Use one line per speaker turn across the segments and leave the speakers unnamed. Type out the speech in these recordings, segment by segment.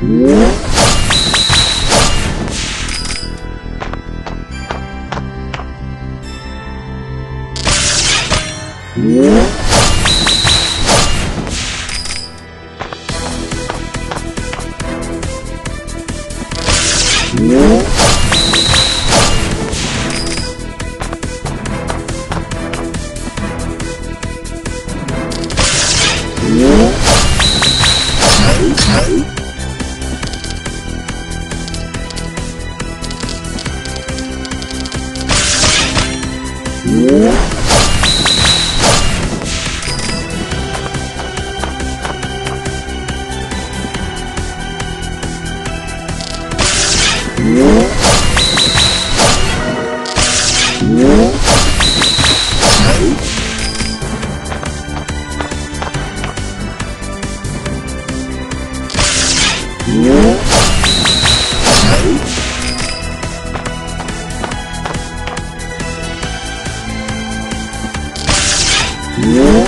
Yeah.
Yeah.
Whoa!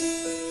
Música